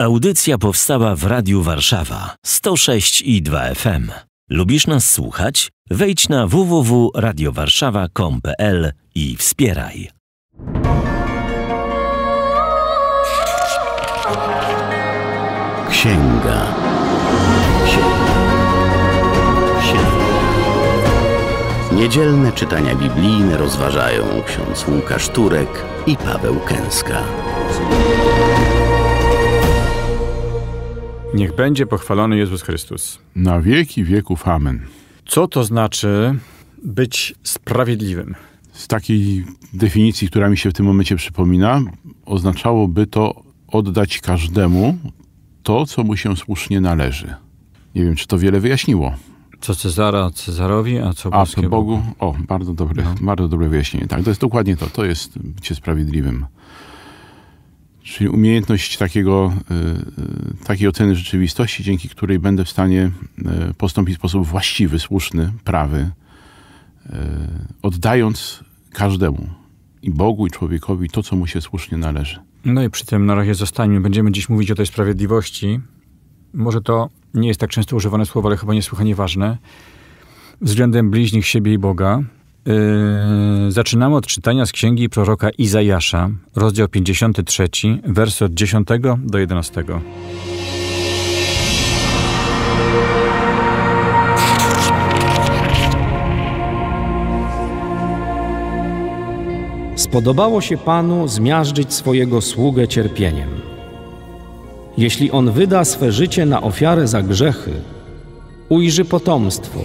Audycja powstała w Radiu Warszawa 106 i 2 FM. Lubisz nas słuchać? Wejdź na www.radiowarszawa.com.pl i wspieraj. Księga. Księga. Księga. Niedzielne czytania biblijne rozważają ksiądz Łukasz Turek i Paweł Kęska. Niech będzie pochwalony Jezus Chrystus. Na wieki wieków amen. Co to znaczy być sprawiedliwym? Z takiej definicji, która mi się w tym momencie przypomina, oznaczałoby to oddać każdemu to, co mu się słusznie należy. Nie wiem, czy to wiele wyjaśniło. Co Cezara Cezarowi, a co A to Bogu. O, bardzo dobre, bardzo dobre wyjaśnienie. Tak, to jest dokładnie to. To jest bycie sprawiedliwym. Czyli umiejętność takiego, y, y, takiej oceny rzeczywistości, dzięki której będę w stanie y, postąpić w sposób właściwy, słuszny, prawy, y, oddając każdemu, i Bogu, i człowiekowi, to, co mu się słusznie należy. No i przy tym na razie zostańmy. Będziemy dziś mówić o tej sprawiedliwości. Może to nie jest tak często używane słowo, ale chyba niesłychanie ważne. Względem bliźnich siebie i Boga. Yy, zaczynamy od czytania z księgi proroka Izajasza, rozdział 53, wersy od 10 do 11. Spodobało się Panu zmiażdżyć swojego sługę cierpieniem. Jeśli on wyda swe życie na ofiarę za grzechy, ujrzy potomstwo,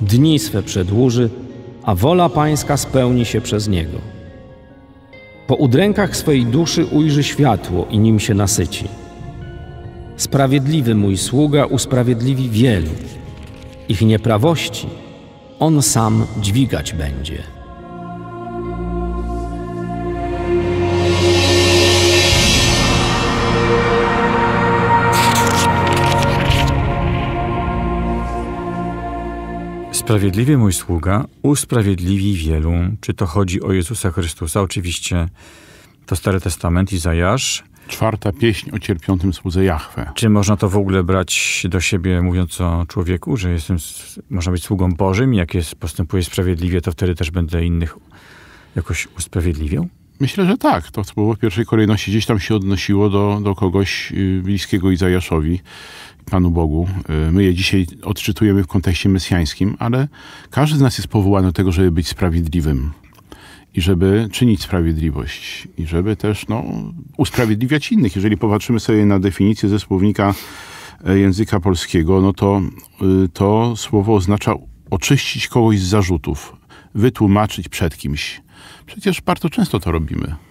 dni swe przedłuży, a wola Pańska spełni się przez niego. Po udrękach swej duszy ujrzy światło i nim się nasyci. Sprawiedliwy mój sługa usprawiedliwi wielu. Ich nieprawości on sam dźwigać będzie. Sprawiedliwy mój sługa usprawiedliwi wielu. Czy to chodzi o Jezusa Chrystusa? Oczywiście to Stary Testament, Izajasz. Czwarta pieśń o cierpiącym słudze Jahwe. Czy można to w ogóle brać do siebie, mówiąc o człowieku, że jestem, można być sługą Bożym jak jest, postępuję sprawiedliwie, to wtedy też będę innych jakoś usprawiedliwiał? Myślę, że tak. To słowo w pierwszej kolejności gdzieś tam się odnosiło do, do kogoś y, bliskiego Izajaszowi, Panu Bogu. Y, My je dzisiaj odczytujemy w kontekście mesjańskim, ale każdy z nas jest powołany do tego, żeby być sprawiedliwym i żeby czynić sprawiedliwość i żeby też no, usprawiedliwiać innych. Jeżeli popatrzymy sobie na definicję ze słownika e, języka polskiego, no to y, to słowo oznacza oczyścić kogoś z zarzutów, wytłumaczyć przed kimś. Przecież bardzo często to robimy.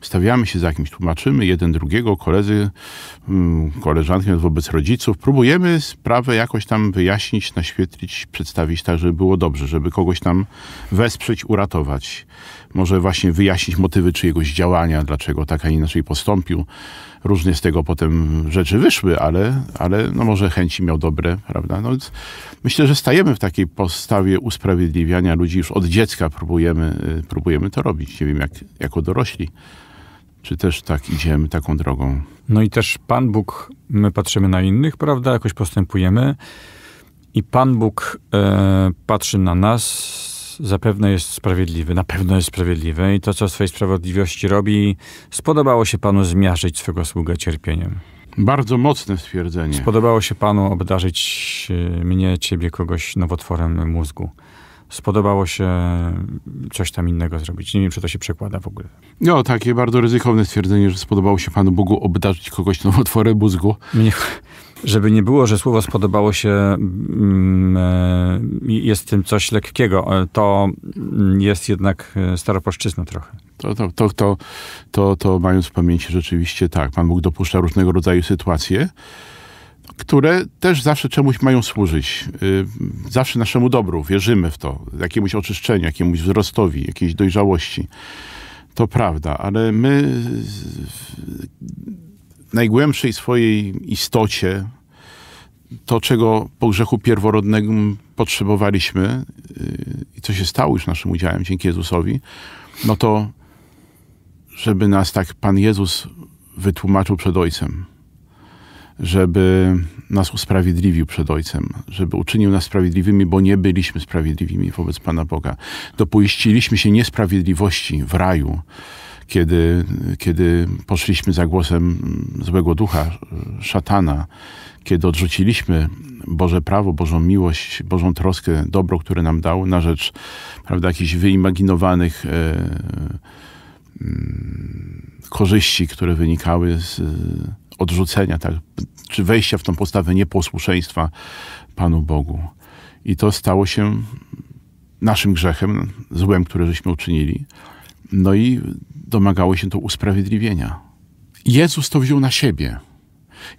Stawiamy się za kimś, tłumaczymy jeden drugiego, koledzy, mm, koleżanki wobec rodziców. Próbujemy sprawę jakoś tam wyjaśnić, naświetlić, przedstawić tak, żeby było dobrze, żeby kogoś tam wesprzeć, uratować. Może właśnie wyjaśnić motywy czyjegoś działania, dlaczego tak, a inaczej postąpił. Różnie z tego potem rzeczy wyszły, ale, ale no może chęci miał dobre, prawda? No, myślę, że stajemy w takiej postawie usprawiedliwiania ludzi już od dziecka próbujemy, y, próbujemy to robić. Nie wiem, jak, jako dorośli. Czy też tak idziemy taką drogą? No i też Pan Bóg, my patrzymy na innych, prawda? Jakoś postępujemy i Pan Bóg e, patrzy na nas, zapewne jest sprawiedliwy, na pewno jest sprawiedliwy i to, co w swojej sprawiedliwości robi, spodobało się Panu zmiażdżyć swego sługę cierpieniem. Bardzo mocne stwierdzenie. Spodobało się Panu obdarzyć e, mnie, Ciebie, kogoś nowotworem mózgu. Spodobało się coś tam innego zrobić. Nie wiem, czy to się przekłada w ogóle. No, takie bardzo ryzykowne stwierdzenie, że spodobało się Panu Bogu obdarzyć kogoś nowotworem mózgu. Mnie, żeby nie było, że słowo spodobało się, mm, e, jest tym coś lekkiego. E, To mm, jest jednak e, staropolszczyzna trochę. To, to, to, to, to, to mając w pamięci rzeczywiście tak, Pan Bóg dopuszcza różnego rodzaju sytuacje, które też zawsze czemuś mają służyć. Y, Zawsze naszemu dobru, wierzymy w to, jakiemuś oczyszczeniu, jakiemuś wzrostowi, jakiejś dojrzałości. To prawda, ale my w najgłębszej swojej istocie, to czego po grzechu pierworodnym potrzebowaliśmy y, i co się stało już naszym udziałem dzięki Jezusowi, no to żeby nas tak Pan Jezus wytłumaczył przed Ojcem. Żeby nas usprawiedliwił przed Ojcem, żeby uczynił nas sprawiedliwymi, bo nie byliśmy sprawiedliwymi wobec Pana Boga. Dopuściliśmy się niesprawiedliwości w raju, kiedy, kiedy poszliśmy za głosem złego ducha, szatana, kiedy odrzuciliśmy Boże prawo, Bożą miłość, Bożą troskę, dobro, które nam dał na rzecz prawda, jakichś wyimaginowanych mm, korzyści, które wynikały z e, odrzucenia, tak, czy wejścia w tą postawę nieposłuszeństwa Panu Bogu. I to stało się naszym grzechem, złem, które żeśmy uczynili. No i domagało się to usprawiedliwienia. Jezus to wziął na siebie.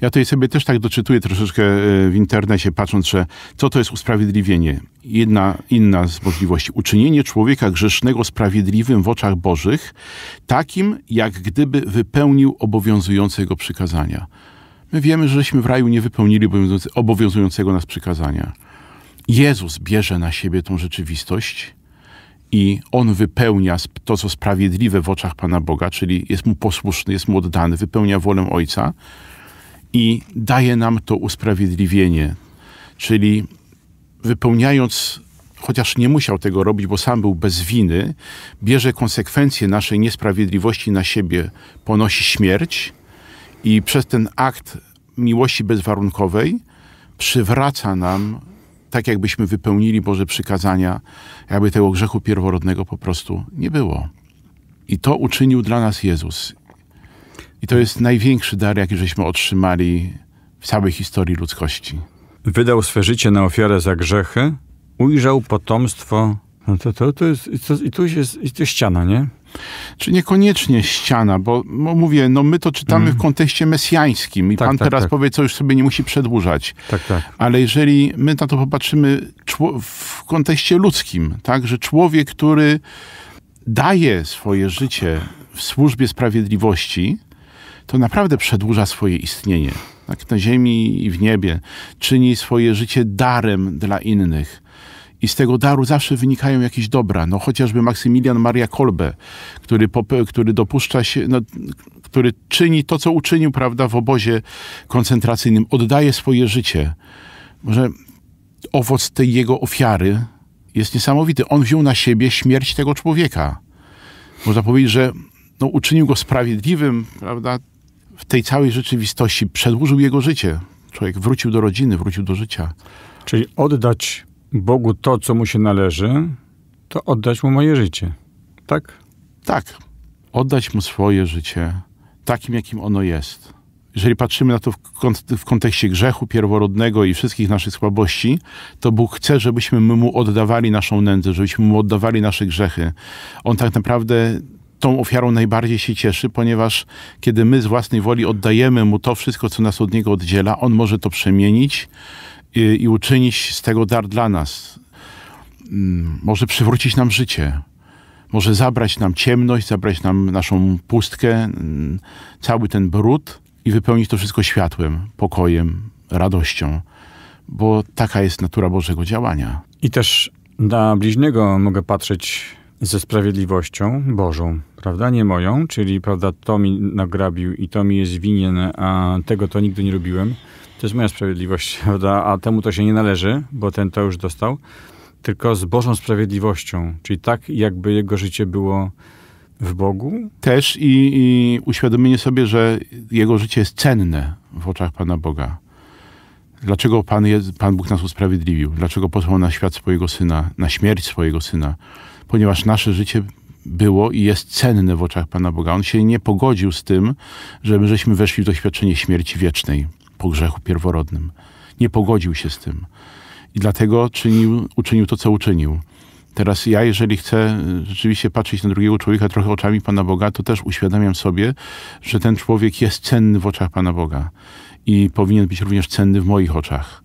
Ja tutaj sobie też tak doczytuję troszeczkę e, w internecie, patrząc, że co to jest usprawiedliwienie. Jedna inna z możliwości. Uczynienie człowieka grzesznego sprawiedliwym w oczach Bożych, takim, jak gdyby wypełnił obowiązujące go przykazania. My wiemy, że żeśmy w raju nie wypełnili obowiązującego nas przykazania. Jezus bierze na siebie tą rzeczywistość i on wypełnia to, co sprawiedliwe w oczach Pana Boga, czyli jest mu posłuszny, jest mu oddany, wypełnia wolę Ojca i daje nam to usprawiedliwienie, czyli wypełniając, chociaż nie musiał tego robić, bo sam był bez winy, bierze konsekwencje naszej niesprawiedliwości na siebie, ponosi śmierć i przez ten akt miłości bezwarunkowej przywraca nam, tak jakbyśmy wypełnili Boże przykazania, jakby tego grzechu pierworodnego po prostu nie było. I to uczynił dla nas Jezus. I to jest największy dar, jaki żeśmy otrzymali w całej historii ludzkości. Wydał swe życie na ofiarę za grzechy, ujrzał potomstwo. No to, to, to jest, to, i tu jest, i to ściana, nie? Czy niekoniecznie ściana, bo no mówię, no my to czytamy mm. w kontekście mesjańskim i tak, pan tak, teraz tak. powie, co już sobie nie musi przedłużać. Tak, tak. Ale jeżeli my na to popatrzymy w kontekście ludzkim, tak, że człowiek, który daje swoje życie w służbie sprawiedliwości, to naprawdę przedłuża swoje istnienie. Tak na ziemi i w niebie. Czyni swoje życie darem dla innych. I z tego daru zawsze wynikają jakieś dobra. No chociażby Maksymilian Maria Kolbe, który, który dopuszcza się, no, który czyni to, co uczynił, prawda, w obozie koncentracyjnym. Oddaje swoje życie. Może owoc tej jego ofiary jest niesamowity. On wziął na siebie śmierć tego człowieka. Można powiedzieć, że no, uczynił go sprawiedliwym, prawda, w tej całej rzeczywistości przedłużył jego życie. Człowiek wrócił do rodziny, wrócił do życia. Czyli oddać Bogu to, co mu się należy, to oddać mu moje życie. Tak? Tak. Oddać mu swoje życie takim, jakim ono jest. Jeżeli patrzymy na to w, kont w kontekście grzechu pierworodnego i wszystkich naszych słabości, to Bóg chce, żebyśmy my mu oddawali naszą nędzę, żebyśmy mu oddawali nasze grzechy. On tak naprawdę tą ofiarą najbardziej się cieszy, ponieważ kiedy my z własnej woli oddajemy mu to wszystko, co nas od niego oddziela, on może to przemienić i, i uczynić z tego dar dla nas. Mm, może przywrócić nam życie. Może zabrać nam ciemność, zabrać nam naszą pustkę, mm, cały ten brud i wypełnić to wszystko światłem, pokojem, radością, bo taka jest natura Bożego działania. I też na bliźniego mogę patrzeć ze sprawiedliwością Bożą, prawda? Nie moją, czyli prawda, to mi nagrabił i to mi jest winien, a tego to nigdy nie robiłem. To jest moja sprawiedliwość, prawda? A temu to się nie należy, bo ten to już dostał. Tylko z Bożą sprawiedliwością, czyli tak, jakby jego życie było w Bogu. Też i, i uświadomienie sobie, że jego życie jest cenne w oczach Pana Boga. Dlaczego Pan, jest, Pan Bóg nas usprawiedliwił? Dlaczego posłał na świat swojego Syna, na śmierć swojego Syna? Ponieważ nasze życie było i jest cenne w oczach Pana Boga. On się nie pogodził z tym, żeby żeśmy weszli w doświadczenie śmierci wiecznej po grzechu pierworodnym. Nie pogodził się z tym. I dlatego czynił, uczynił to, co uczynił. Teraz ja, jeżeli chcę rzeczywiście patrzeć na drugiego człowieka trochę oczami Pana Boga, to też uświadamiam sobie, że ten człowiek jest cenny w oczach Pana Boga i powinien być również cenny w moich oczach.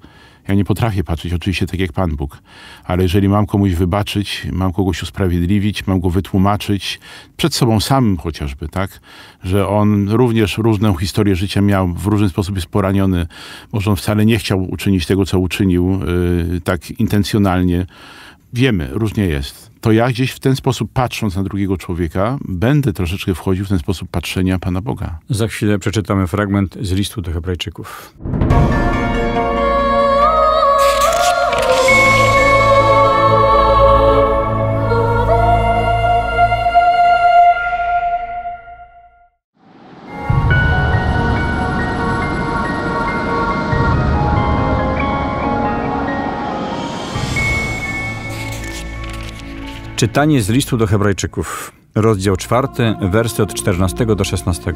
Ja nie potrafię patrzeć oczywiście tak jak Pan Bóg, ale jeżeli mam komuś wybaczyć, mam kogoś usprawiedliwić, mam go wytłumaczyć, przed sobą samym chociażby, tak, że on również różną historię życia miał, w różny sposób jest poraniony, może on wcale nie chciał uczynić tego, co uczynił yy, tak intencjonalnie, wiemy, różnie jest. To ja gdzieś w ten sposób, patrząc na drugiego człowieka, będę troszeczkę wchodził w ten sposób patrzenia Pana Boga. Za chwilę przeczytamy fragment z listu do Hebrajczyków. Czytanie z listu do Hebrajczyków, rozdział 4, wersy od 14 do 16.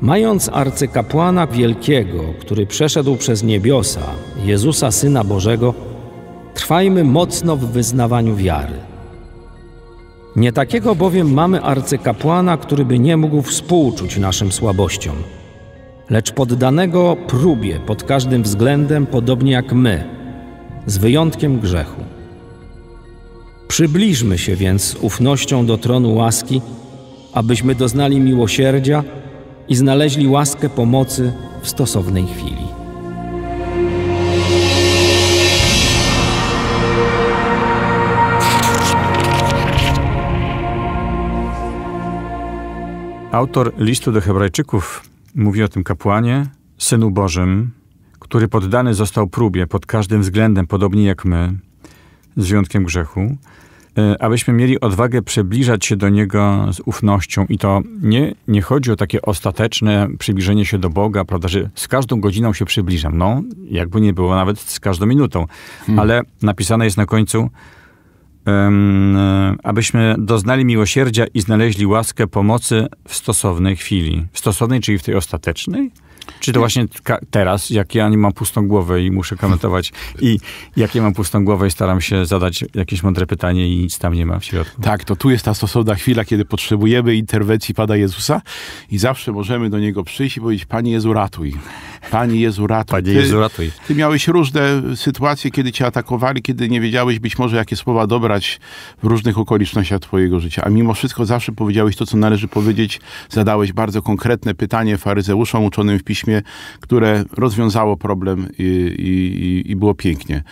Mając arcykapłana wielkiego, który przeszedł przez niebiosa, Jezusa Syna Bożego, trwajmy mocno w wyznawaniu wiary. Nie takiego bowiem mamy arcykapłana, który by nie mógł współczuć naszym słabościom, lecz poddanego próbie pod każdym względem, podobnie jak my, z wyjątkiem grzechu. Przybliżmy się więc z ufnością do tronu łaski, abyśmy doznali miłosierdzia i znaleźli łaskę pomocy w stosownej chwili. Autor listu do Hebrajczyków mówi o tym kapłanie, synu Bożym, który poddany został próbie pod każdym względem, podobnie jak my, z wyjątkiem grzechu, e, abyśmy mieli odwagę przybliżać się do Niego z ufnością. I to nie, nie chodzi o takie ostateczne przybliżenie się do Boga, prawda, że z każdą godziną się przybliżam. No, jakby nie było, nawet z każdą minutą. Hmm. Ale napisane jest na końcu, abyśmy doznali miłosierdzia i znaleźli łaskę pomocy w stosownej chwili. W stosownej, czyli w tej ostatecznej? Czy to właśnie teraz, jak ja nie mam pustą głowę i muszę komentować i jak ja mam pustą głowę i staram się zadać jakieś mądre pytanie i nic tam nie ma w środku. Tak, to tu jest ta stosowna chwila, kiedy potrzebujemy interwencji Pana Jezusa i zawsze możemy do Niego przyjść i powiedzieć, Panie Jezu, ratuj. Panie Jezu, ratuj. Panie Jezu, ratuj. Ty, ty miałeś różne sytuacje, kiedy Cię atakowali, kiedy nie wiedziałeś być może, jakie słowa dobrać w różnych okolicznościach Twojego życia. A mimo wszystko zawsze powiedziałeś to, co należy powiedzieć. Zadałeś bardzo konkretne pytanie faryzeuszom uczonym w piśmie, które rozwiązało problem i, i, i było pięknie.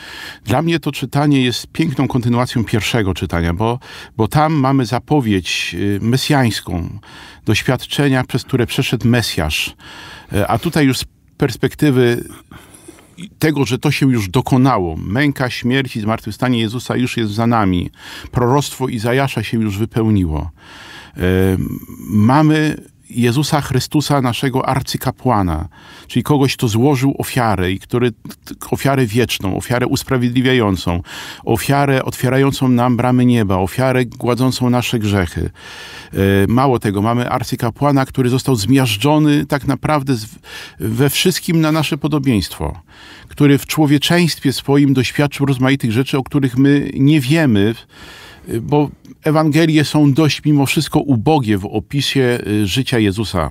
Dla mnie to czytanie jest piękną kontynuacją pierwszego czytania, bo, bo tam mamy zapowiedź y, mesjańską, doświadczenia, przez które przeszedł Mesjasz. E, a tutaj już z perspektywy tego, że to się już dokonało. Męka, śmierć i zmartwychwstanie Jezusa już jest za nami. Proroctwo Izajasza się już wypełniło. E, mamy Jezusa Chrystusa, naszego arcykapłana, czyli kogoś, kto złożył ofiarę i który ofiarę wieczną, ofiarę usprawiedliwiającą, ofiarę otwierającą nam bramy nieba, ofiarę gładzącą nasze grzechy. E, mało tego, mamy arcykapłana, który został zmiażdżony tak naprawdę we wszystkim na nasze podobieństwo, który w człowieczeństwie swoim doświadczył rozmaitych rzeczy, o których my nie wiemy, bo Ewangelie są dość mimo wszystko ubogie w opisie y, życia Jezusa.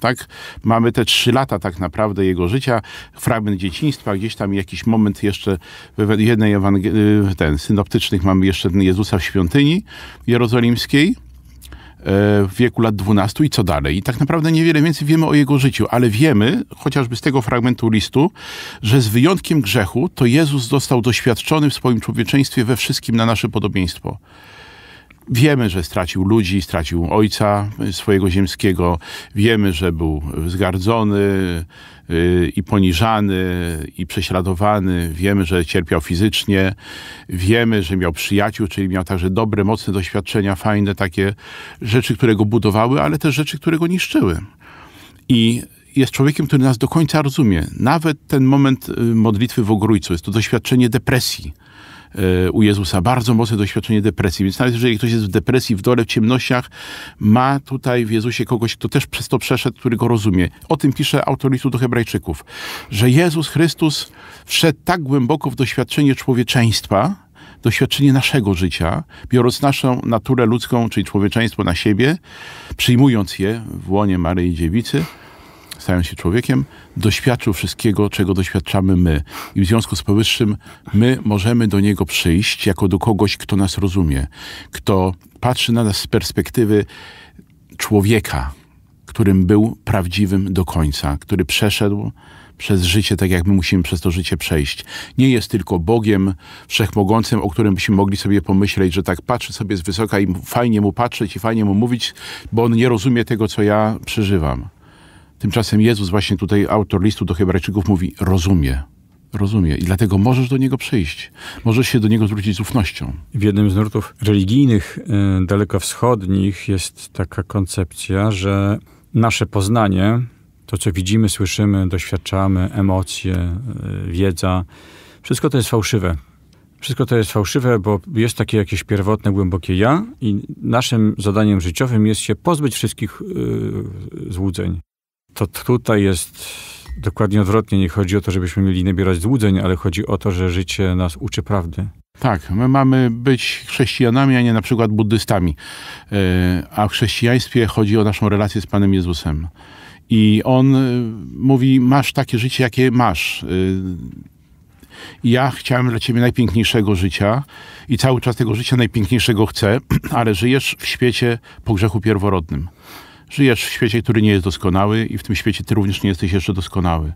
Tak? Mamy te trzy lata tak naprawdę jego życia, fragment dzieciństwa, gdzieś tam jakiś moment jeszcze w jednej Ewangelii, y, ten, synoptycznych mamy jeszcze Jezusa w świątyni jerozolimskiej w wieku lat 12 i co dalej. I tak naprawdę niewiele więcej wiemy o jego życiu, ale wiemy, chociażby z tego fragmentu listu, że z wyjątkiem grzechu, to Jezus został doświadczony w swoim człowieczeństwie we wszystkim na nasze podobieństwo. Wiemy, że stracił ludzi, stracił ojca swojego ziemskiego. Wiemy, że był zgardzony i poniżany i prześladowany. Wiemy, że cierpiał fizycznie. Wiemy, że miał przyjaciół, czyli miał także dobre, mocne doświadczenia, fajne takie rzeczy, które go budowały, ale też rzeczy, które go niszczyły. I jest człowiekiem, który nas do końca rozumie. Nawet ten moment y, modlitwy w ogrójcu jest to doświadczenie depresji u Jezusa bardzo mocne doświadczenie depresji. Więc nawet jeżeli ktoś jest w depresji, w dole, w ciemnościach, ma tutaj w Jezusie kogoś, kto też przez to przeszedł, który go rozumie. O tym pisze autor listu do Hebrajczyków, że Jezus Chrystus wszedł tak głęboko w doświadczenie człowieczeństwa, doświadczenie naszego życia, biorąc naszą naturę ludzką, czyli człowieczeństwo na siebie, przyjmując je w łonie Maryi Dziewicy, stając się człowiekiem, doświadczył wszystkiego, czego doświadczamy my. I w związku z powyższym my możemy do Niego przyjść jako do kogoś, kto nas rozumie, kto patrzy na nas z perspektywy człowieka, którym był prawdziwym do końca, który przeszedł przez życie tak, jak my musimy przez to życie przejść. Nie jest tylko Bogiem wszechmogącym, o którym byśmy mogli sobie pomyśleć, że tak patrzy sobie z wysoka i fajnie mu patrzeć i fajnie mu mówić, bo on nie rozumie tego, co ja przeżywam. Tymczasem Jezus, właśnie tutaj autor listu do Hebrajczyków mówi, rozumie. Rozumie. I dlatego możesz do Niego przyjść. Możesz się do Niego zwrócić z ufnością. W jednym z nurtów religijnych y, dalekowschodnich jest taka koncepcja, że nasze poznanie, to co widzimy, słyszymy, doświadczamy, emocje, y, wiedza, wszystko to jest fałszywe. Wszystko to jest fałszywe, bo jest takie jakieś pierwotne, głębokie ja i naszym zadaniem życiowym jest się pozbyć wszystkich yy, złudzeń. To tutaj jest dokładnie odwrotnie. Nie chodzi o to, żebyśmy mieli nabierać złudzeń, ale chodzi o to, że życie nas uczy prawdy. Tak, my mamy być chrześcijanami, a nie na przykład buddystami. E, a w chrześcijaństwie chodzi o naszą relację z Panem Jezusem. I On e, mówi, masz takie życie, jakie masz. E, ja chciałem dla ciebie najpiękniejszego życia i cały czas tego życia najpiękniejszego chcę, ale żyjesz w świecie po grzechu pierworodnym. Żyjesz w świecie, który nie jest doskonały i w tym świecie ty również nie jesteś jeszcze doskonały.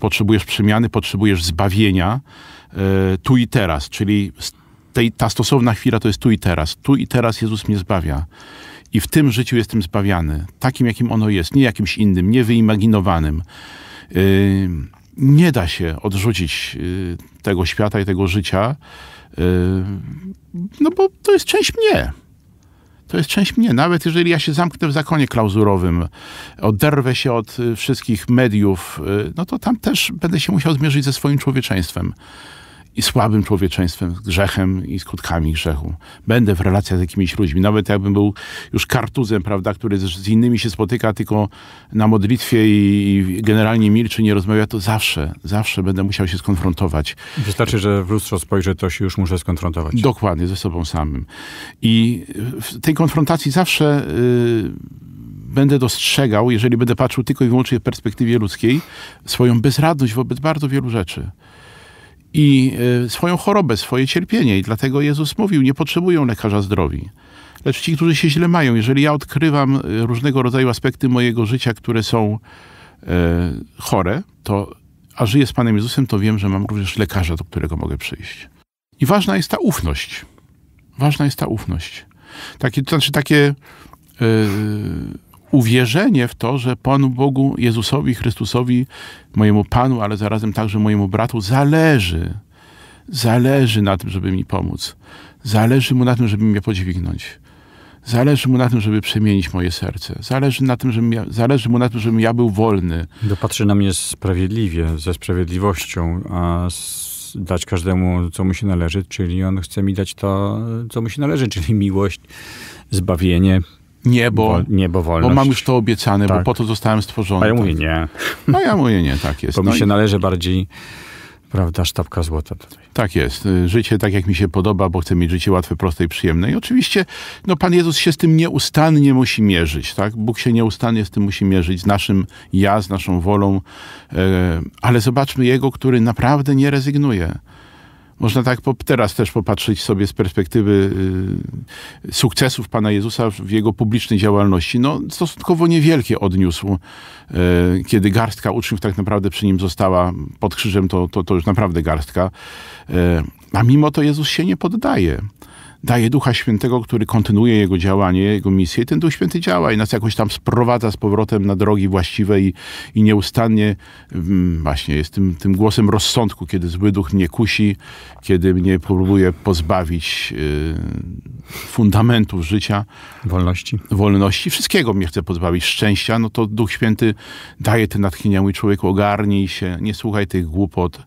Potrzebujesz przemiany, potrzebujesz zbawienia e, tu i teraz, czyli tej, ta stosowna chwila to jest tu i teraz. Tu i teraz Jezus mnie zbawia. I w tym życiu jestem zbawiany, takim jakim ono jest, nie jakimś innym, nie wyimaginowanym. E, nie da się odrzucić e, tego świata i tego życia, no bo to jest część mnie to jest część mnie. Nawet jeżeli ja się zamknę w zakonie klauzurowym, oderwę się od y, wszystkich mediów, y, no to tam też będę się musiał zmierzyć ze swoim człowieczeństwem i słabym człowieczeństwem, z grzechem i skutkami grzechu. Będę w relacjach z jakimiś ludźmi, nawet jakbym był już kartuzem, prawda, który z, innymi się spotyka tylko na modlitwie i, i, generalnie milczy, nie rozmawia, to zawsze, zawsze będę musiał się skonfrontować. Wystarczy, że w lustro spojrzę, to się już muszę skonfrontować. Dokładnie, ze sobą samym. I w tej konfrontacji zawsze... Yy, będę dostrzegał, jeżeli będę patrzył tylko i wyłącznie w perspektywie ludzkiej, swoją bezradność wobec bardzo wielu rzeczy i e, swoją chorobę, swoje cierpienie. I dlatego Jezus mówił, nie potrzebują lekarza zdrowi, lecz ci, którzy się źle mają. Jeżeli ja odkrywam e, różnego rodzaju aspekty mojego życia, które są e, chore, to a żyję z Panem Jezusem, to wiem, że mam również lekarza, do którego mogę przyjść. I ważna jest ta ufność. Ważna jest ta ufność. Takie, to znaczy takie uwierzenie w to, że Panu Bogu, Jezusowi Chrystusowi, mojemu Panu, ale zarazem także mojemu bratu, zależy. Zależy na tym, żeby mi pomóc. Zależy mu na tym, żeby mnie podźwignąć. Zależy mu na tym, żeby przemienić moje serce. Zależy, na tym, ja, zależy mu na tym, żebym ja był wolny. Dopatrzy na mnie sprawiedliwie, ze sprawiedliwością, a dać każdemu, co mu się należy, czyli on chce mi dać to, co mu się należy, czyli miłość, zbawienie, Niebo, Wol, niebo wolność. bo mam już to obiecane, tak. bo po to zostałem stworzony. A ja mówię nie. No ja mówię nie, tak jest. Bo no mi się i... należy bardziej, prawda, sztabka złota tutaj. Tak jest. Życie tak, jak mi się podoba, bo chcę mieć życie łatwe, proste i przyjemne. I oczywiście, no Pan Jezus się z tym nieustannie musi mierzyć, tak? Bóg się nieustannie z tym musi mierzyć, z naszym ja, z naszą wolą. E, ale zobaczmy Jego, który naprawdę nie rezygnuje. Można tak teraz też popatrzeć sobie z perspektywy y, sukcesów Pana Jezusa w jego publicznej działalności. No, stosunkowo niewielkie odniósł, y, kiedy garstka uczniów tak naprawdę przy nim została pod krzyżem, to, to, to już naprawdę garstka. Y, a mimo to Jezus się nie poddaje daje Ducha Świętego, który kontynuuje jego działanie, jego misję. I ten Duch Święty działa i nas jakoś tam sprowadza z powrotem na drogi właściwe i, i nieustannie mm, właśnie jest tym, tym głosem rozsądku, kiedy zły duch mnie kusi, kiedy mnie próbuje pozbawić y, fundamentów życia. Wolności. Wolności. Wszystkiego mnie chce pozbawić. Szczęścia. No to Duch Święty daje te natchnienia. Mój człowiek ogarnij się, nie słuchaj tych głupot.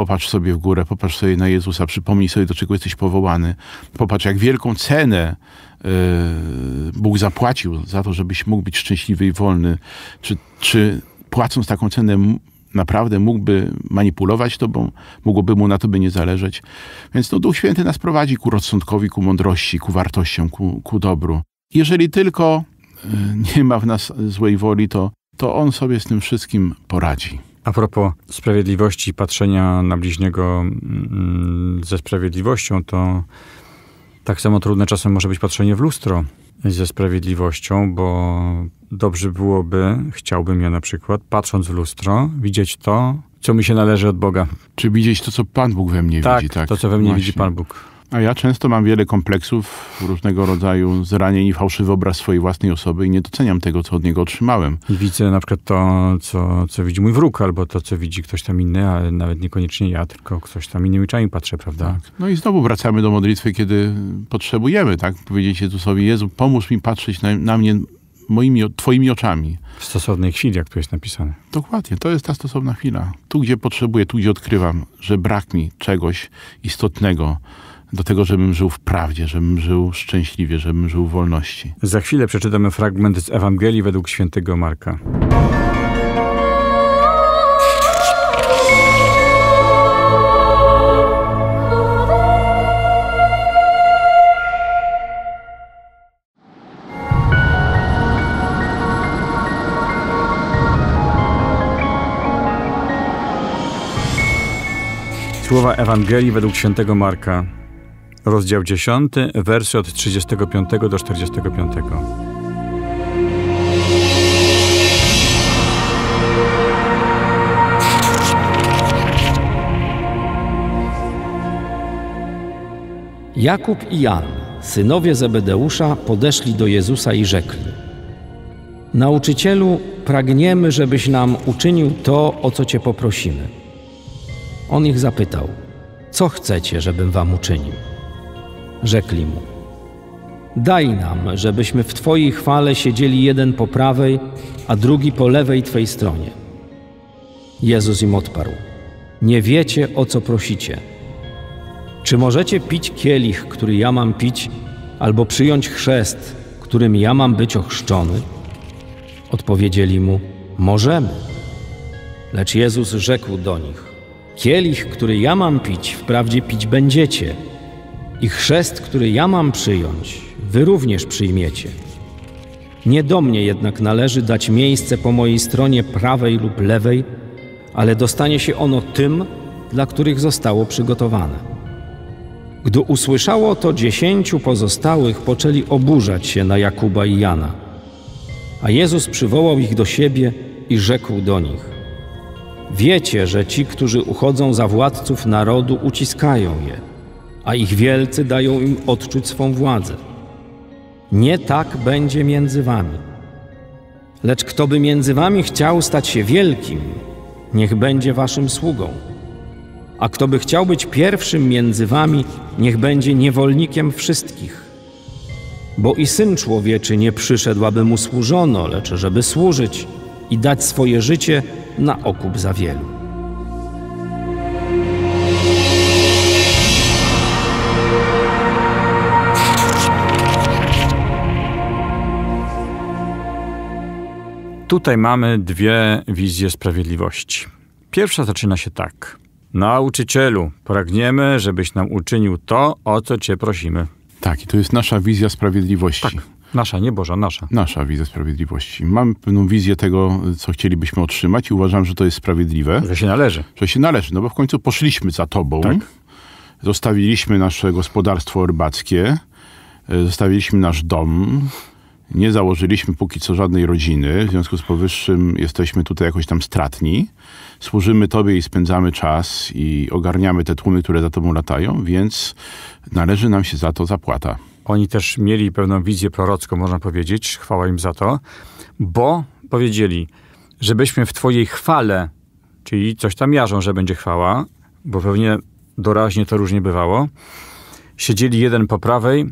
Popatrz sobie w górę, popatrz sobie na Jezusa, przypomnij sobie, do czego jesteś powołany. Popatrz, jak wielką cenę e, Bóg zapłacił za to, żebyś mógł być szczęśliwy i wolny. Czy, czy płacąc taką cenę naprawdę mógłby manipulować tobą, mogłoby mu na tobie nie zależeć. Więc no, Duch Święty nas prowadzi ku rozsądkowi, ku mądrości, ku wartościom, ku, ku dobru. Jeżeli tylko e, nie ma w nas złej woli, to, to On sobie z tym wszystkim poradzi. A propos sprawiedliwości, patrzenia na bliźniego mm, ze sprawiedliwością, to tak samo trudne czasem może być patrzenie w lustro. ze sprawiedliwością, bo dobrze byłoby, chciałbym ja na przykład, patrząc w lustro, widzieć to, co mi się należy od Boga. Czy widzieć to, co Pan Bóg we mnie Tak, widzi? Tak, to co we mnie Właśnie. widzi Pan Bóg. A ja często mam wiele kompleksów, różnego rodzaju zranień i fałszywy obraz swojej własnej osoby i nie doceniam tego, co od niego otrzymałem. I widzę na przykład to, co, co widzi mój wróg, albo to, co widzi ktoś tam inny, ale nawet niekoniecznie ja, tylko ktoś tam innymi oczami patrzę, prawda? No i znowu wracamy do modlitwy, kiedy potrzebujemy, tak? Powiedzieć Jezusowi, Jezu, pomóż mi patrzeć na, na mnie moimi, twoimi oczami. W stosownej chwili, jak tu jest napisane. Dokładnie, to jest ta stosowna chwila. Tu, gdzie potrzebuję, tu, gdzie odkrywam, że brak mi czegoś istotnego do tego, żebym żył w prawdzie, żebym żył szczęśliwie, żebym żył w wolności. Za chwilę przeczytamy fragment z Ewangelii według świętego Marka. Słowa Ewangelii według świętego Marka, rozdział 10, wersy od 35 do 45. Jakub i Jan, synowie Zebedeusza, podeszli do Jezusa i rzekli: Nauczycielu, pragniemy, żebyś nam uczynił to, o co cię poprosimy. On ich zapytał: Co chcecie, żebym wam uczynił? Rzekli mu: Daj nam, żebyśmy w Twojej chwale siedzieli jeden po prawej, a drugi po lewej Twej stronie. Jezus im odparł: Nie wiecie, o co prosicie. Czy możecie pić kielich, który ja mam pić, albo przyjąć chrzest, którym ja mam być ochrzczony? Odpowiedzieli mu: Możemy. Lecz Jezus rzekł do nich: Kielich, który ja mam pić, wprawdzie pić będziecie, i chrzest, który ja mam przyjąć, wy również przyjmiecie. Nie do mnie jednak należy dać miejsce po mojej stronie prawej lub lewej, ale dostanie się ono tym, dla których zostało przygotowane. Gdy usłyszało to dziesięciu pozostałych, poczęli oburzać się na Jakuba i Jana. A Jezus przywołał ich do siebie i rzekł do nich: Wiecie, że ci, którzy uchodzą za władców narodu, uciskają je, a ich wielcy dają im odczuć swą władzę. Nie tak będzie między wami. Lecz kto by między wami chciał stać się wielkim, niech będzie waszym sługą. A kto by chciał być pierwszym między wami, niech będzie niewolnikiem wszystkich. Bo i Syn Człowieczy nie przyszedł, aby mu służono, lecz żeby służyć i dać swoje życie na okup za wielu. Tutaj mamy dwie wizje sprawiedliwości. Pierwsza zaczyna się tak. Nauczycielu, pragniemy, żebyś nam uczynił to, o co cię prosimy. Tak, i to jest nasza wizja sprawiedliwości. Tak. Nasza, nie Boża, nasza. Nasza wizja sprawiedliwości. Mamy pewną wizję tego, co chcielibyśmy otrzymać i uważam, że to jest sprawiedliwe, Że się należy. że się należy, no bo w końcu poszliśmy za tobą, Tak. zostawiliśmy nasze gospodarstwo rybackie, e, zostawiliśmy nasz dom, nie założyliśmy póki co żadnej rodziny, w związku z powyższym jesteśmy tutaj jakoś tam stratni, służymy tobie i spędzamy czas i ogarniamy te tłumy, które za tobą latają, więc należy nam się za to zapłata. Oni też mieli pewną wizję prorocką, można powiedzieć, chwała im za to, bo powiedzieli, żebyśmy w Twojej chwale, czyli coś tam jarzą, że będzie chwała, bo pewnie doraźnie to różnie bywało, siedzieli jeden po prawej,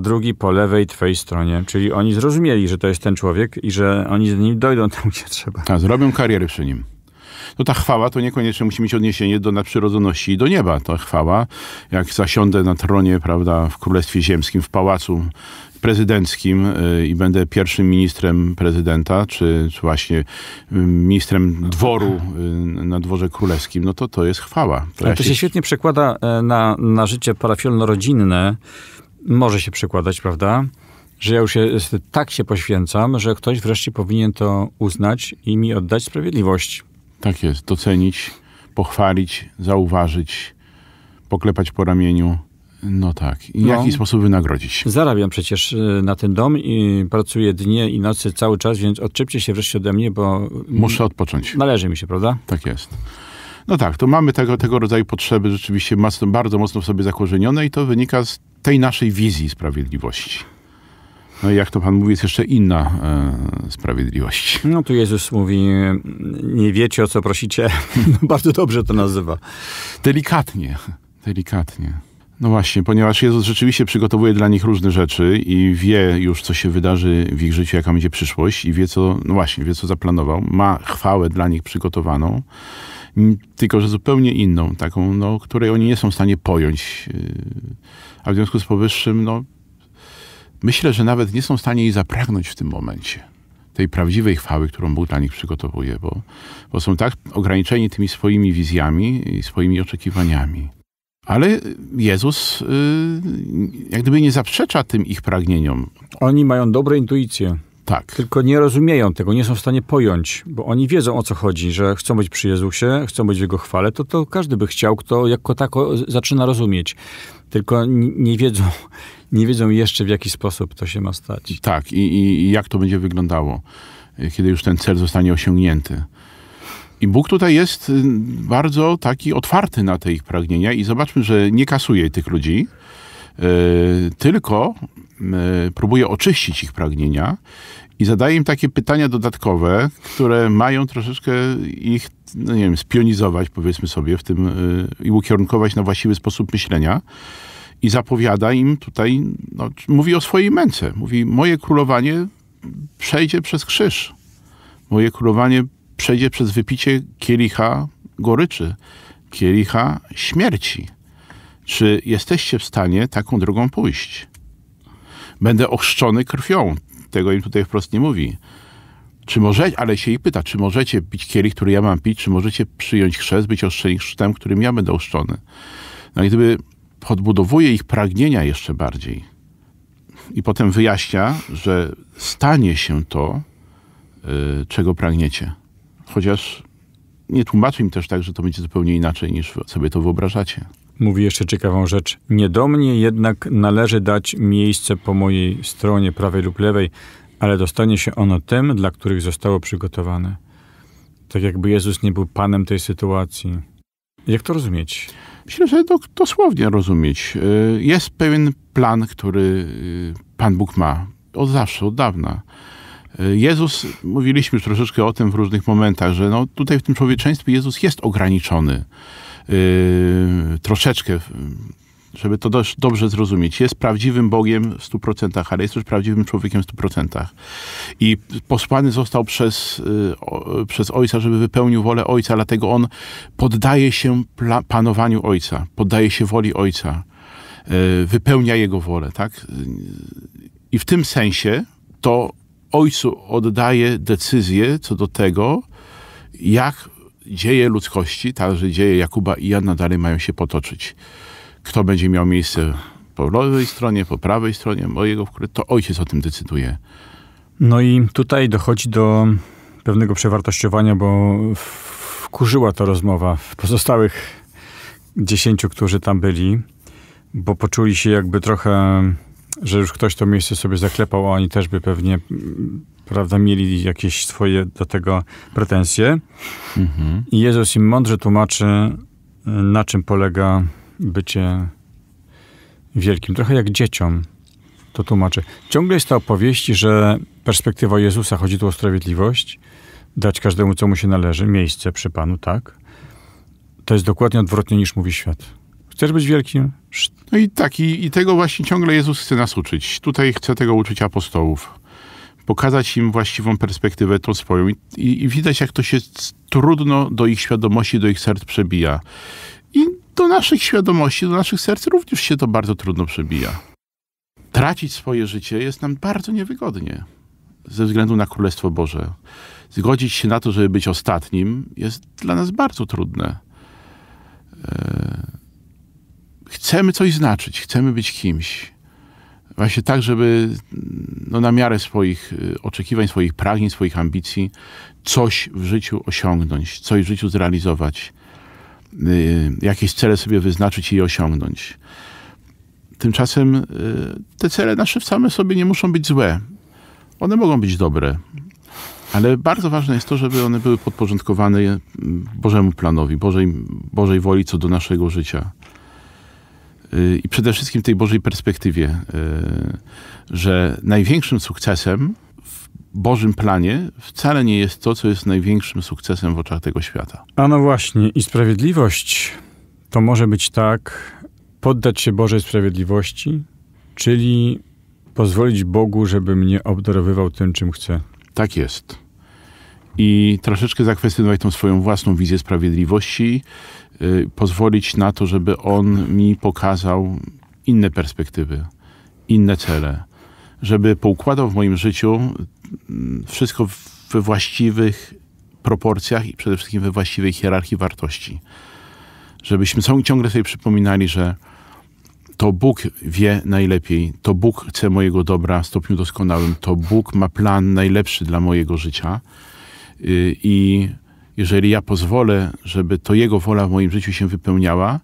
drugi po lewej Twojej stronie. Czyli oni zrozumieli, że to jest ten człowiek i że oni z nim dojdą tam, gdzie trzeba. Tak, zrobią karierę przy nim. No ta chwała to niekoniecznie musi mieć odniesienie do nadprzyrodzoności i do nieba. To chwała, jak zasiądę na tronie, prawda, w Królestwie Ziemskim, w pałacu prezydenckim y, i będę pierwszym ministrem prezydenta, czy, czy właśnie y, ministrem dworu y, na dworze królewskim, no to to jest chwała. To ja to się świetnie przekłada e, na, na życie parafialno-rodzinne. Może się przekładać, prawda? Że ja już jest, tak się poświęcam, że ktoś wreszcie powinien to uznać i mi oddać sprawiedliwość. Tak jest, docenić, pochwalić, zauważyć, poklepać po ramieniu, No tak. I w No. jaki sposób wynagrodzić? Zarabiam przecież y, na ten dom i pracuję dnie i nocy cały czas, więc odczepcie się wreszcie ode mnie, bo Muszę odpocząć. należy mi się, prawda? Tak jest. No tak, to mamy tego, tego rodzaju potrzeby rzeczywiście mocno, bardzo mocno w sobie zakorzenione i to wynika z tej naszej wizji sprawiedliwości. No i jak to Pan mówi, jest jeszcze inna e, sprawiedliwość. No tu Jezus mówi, nie wiecie o co prosicie. Bardzo dobrze to nazywa. Delikatnie, delikatnie. No właśnie, ponieważ Jezus rzeczywiście przygotowuje dla nich różne rzeczy i wie już, co się wydarzy w ich życiu, jaka będzie przyszłość i wie, co, no właśnie, wie, co zaplanował. Ma chwałę dla nich przygotowaną, tylko że zupełnie inną, taką, no, której oni nie są w stanie pojąć. Yy, A w związku z powyższym, no, myślę, że nawet nie są w stanie jej zapragnąć w tym momencie. Tej prawdziwej chwały, którą Bóg dla nich przygotowuje, bo, bo są tak ograniczeni tymi swoimi wizjami i swoimi oczekiwaniami. Ale Jezus y, jak gdyby nie zaprzecza tym ich pragnieniom. Oni mają dobre intuicje, Tak, tylko nie rozumieją tego, nie są w stanie pojąć, bo oni wiedzą o co chodzi, że chcą być przy Jezusie, chcą być w Jego chwale, to, to każdy by chciał, kto jako tako zaczyna rozumieć. Tylko nie wiedzą, nie wiedzą jeszcze w jaki sposób to się ma stać. tak. I, i, jak to będzie wyglądało, kiedy już ten cel zostanie osiągnięty. I Bóg tutaj jest y, bardzo taki otwarty na te ich pragnienia i zobaczmy, że nie kasuje tych ludzi, tylko y, próbuje oczyścić ich pragnienia i zadaje im takie pytania dodatkowe, które mają troszeczkę ich, no nie wiem, spionizować, powiedzmy sobie, w tym y, i ukierunkować na właściwy sposób myślenia. I zapowiada im tutaj, no, mówi o swojej męce. Mówi, moje królowanie przejdzie przez krzyż. Moje królowanie przejdzie przez wypicie kielicha goryczy, kielicha śmierci. Czy jesteście w stanie taką drogą pójść? Będę ochrzczony krwią. Tego im tutaj wprost nie mówi. Czy możecie, ale się jej pyta, czy możecie pić kielich, który ja mam pić, czy możecie przyjąć chrzest, być ochrzczeni chrztem, którym ja będę ochrzczony. No i gdyby podbudowuje ich pragnienia jeszcze bardziej i potem wyjaśnia, że stanie się to, y, czego pragniecie. Chociaż nie tłumaczy im też tak, że to będzie zupełnie inaczej niż sobie to wyobrażacie. Mówi jeszcze ciekawą rzecz. Nie do mnie jednak należy dać miejsce po mojej stronie prawej lub lewej, ale dostanie się ono tym, dla których zostało przygotowane. Tak jakby Jezus nie był panem tej sytuacji. Jak to rozumieć? Myślę, że to dosłownie rozumieć. Y, Jest pewien plan, który y, Pan Bóg ma od zawsze, od dawna. Y, Jezus, mówiliśmy już troszeczkę o tym w różnych momentach, że no tutaj w tym człowieczeństwie Jezus jest ograniczony. Yy, troszeczkę, żeby to dość dobrze zrozumieć. Jest prawdziwym Bogiem w 100%, ale jest też prawdziwym człowiekiem w 100%. I posłany został przez, y, o, przez Ojca, żeby wypełnił wolę Ojca, dlatego On poddaje się panowaniu Ojca, poddaje się woli Ojca, y, wypełnia Jego wolę, tak? I w tym sensie to Ojcu oddaje decyzję co do tego, jak dzieje ludzkości, także dzieje Jakuba i Jana dalej mają się potoczyć. Kto będzie miał miejsce po lewej stronie, po prawej stronie mojego, to ojciec o tym decyduje. No i tutaj dochodzi do pewnego przewartościowania, bo wkurzyła to rozmowa w pozostałych dziesięciu, którzy tam byli, bo poczuli się jakby trochę, że już ktoś to miejsce sobie zaklepał, a oni też by pewnie prawda, mieli jakieś swoje do tego pretensje. Mhm. I Jezus im mądrze tłumaczy, na czym polega bycie wielkim. Trochę jak dzieciom to tłumaczy. Ciągle jest ta opowieść, że perspektywa Jezusa, chodzi tu o sprawiedliwość, dać każdemu, co mu się należy, miejsce przy Panu, tak? To jest dokładnie odwrotnie niż mówi świat. Chcesz być wielkim? No i tak, i, i tego właśnie ciągle Jezus chce nas uczyć. Tutaj chce tego uczyć apostołów. Pokazać im właściwą perspektywę, tą swoją. I, i, widać, jak to się trudno do ich świadomości, do ich serc przebija. I do naszych świadomości, do naszych serc również się to bardzo trudno przebija. Tracić swoje życie jest nam bardzo niewygodnie ze względu na Królestwo Boże. Zgodzić się na to, żeby być ostatnim, jest dla nas bardzo trudne. E, Chcemy coś znaczyć, chcemy być kimś. Właśnie tak, żeby no, na miarę swoich y, oczekiwań, swoich pragnień, swoich ambicji coś w życiu osiągnąć, coś w życiu zrealizować, y, jakieś cele sobie wyznaczyć i osiągnąć. Tymczasem y, te cele nasze same sobie nie muszą być złe. One mogą być dobre. Ale bardzo ważne jest to, żeby one były podporządkowane mm, Bożemu planowi, Bożej, Bożej woli co do naszego życia. Y, I przede wszystkim tej Bożej perspektywie, y, że największym sukcesem w Bożym planie wcale nie jest to, co jest największym sukcesem w oczach tego świata. A no właśnie, i sprawiedliwość to może być tak, poddać się Bożej sprawiedliwości, czyli pozwolić Bogu, żeby mnie obdarowywał tym, czym chce. Tak jest. I troszeczkę zakwestionować tą swoją własną wizję sprawiedliwości, yy, pozwolić na to, żeby On mi pokazał inne perspektywy, inne cele, żeby poukładał w moim życiu wszystko we właściwych proporcjach i przede wszystkim we właściwej hierarchii wartości. Żebyśmy ciągle sobie przypominali, że to Bóg wie najlepiej, to Bóg chce mojego dobra w stopniu doskonałym, to Bóg ma plan najlepszy dla mojego życia. Y, I jeżeli ja pozwolę, żeby to Jego wola w moim życiu się wypełniała,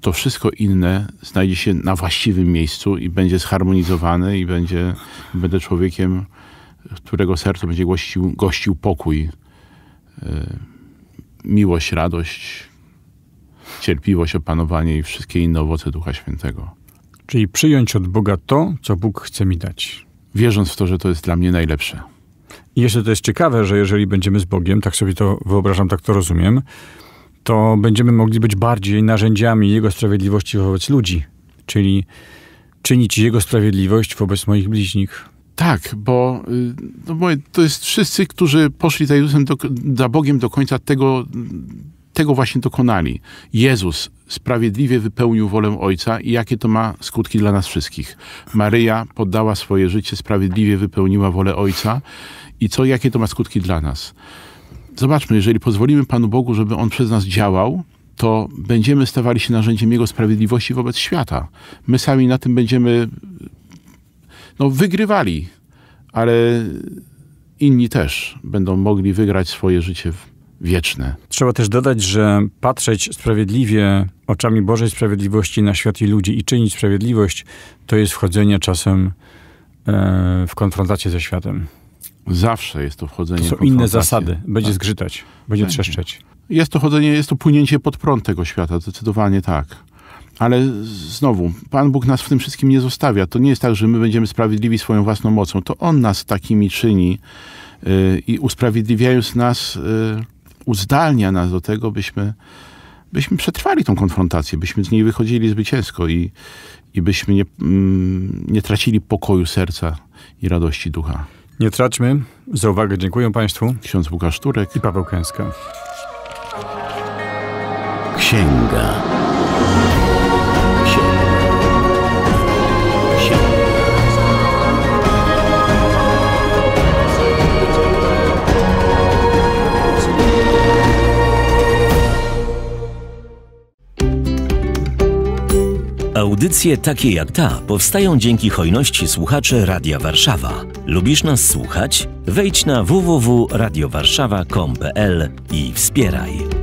to wszystko inne znajdzie się na właściwym miejscu i będzie zharmonizowane i będzie, będę człowiekiem, którego serce będzie gościł, gościł pokój, y, miłość, radość, cierpliwość, opanowanie i wszystkie inne owoce Ducha Świętego. Czyli przyjąć od Boga to, co Bóg chce mi dać. Wierząc w to, że to jest dla mnie najlepsze. I jeszcze to jest ciekawe, że jeżeli będziemy z Bogiem, tak sobie to wyobrażam, tak to rozumiem, to będziemy mogli być bardziej narzędziami Jego sprawiedliwości wobec ludzi. Czyli czynić Jego sprawiedliwość wobec moich bliźnich. Tak, bo y, no, to jest wszyscy, którzy poszli za Jezusem, do, za Bogiem do końca tego, tego właśnie dokonali. Jezus sprawiedliwie wypełnił wolę Ojca i jakie to ma skutki dla nas wszystkich. Maryja poddała swoje życie, sprawiedliwie wypełniła wolę Ojca i co, jakie to ma skutki dla nas. Zobaczmy, jeżeli pozwolimy Panu Bogu, żeby On przez nas działał, to będziemy stawali się narzędziem Jego sprawiedliwości wobec świata. My sami na tym będziemy no, wygrywali, ale inni też będą mogli wygrać swoje życie wieczne. Trzeba też dodać, że patrzeć sprawiedliwie oczami Bożej sprawiedliwości na świat i ludzi i czynić sprawiedliwość, to jest wchodzenie czasem e, w konfrontację ze światem. Zawsze jest to wchodzenie to są inne zasady. Będzie tak. zgrzytać, będzie, będzie trzeszczeć. Jest to chodzenie, jest to płynięcie pod prąd tego świata, zdecydowanie tak. Ale znowu, Pan Bóg nas w tym wszystkim nie zostawia. To nie jest tak, że my będziemy sprawiedliwi swoją własną mocą. To On nas takimi czyni yy, i usprawiedliwiając nas, yy, uzdalnia nas do tego, byśmy, byśmy przetrwali tą konfrontację, byśmy z niej wychodzili zwycięsko i, i byśmy nie, mm, nie tracili pokoju serca i radości ducha. Nie traćmy. Za uwagę dziękuję Państwu. Ksiądz Łukasz Turek i Paweł Kęska. Księga. Audycje takie jak ta powstają dzięki hojności słuchaczy Radia Warszawa. Lubisz nas słuchać? Wejdź na www.radiowarszawa.com.pl i wspieraj.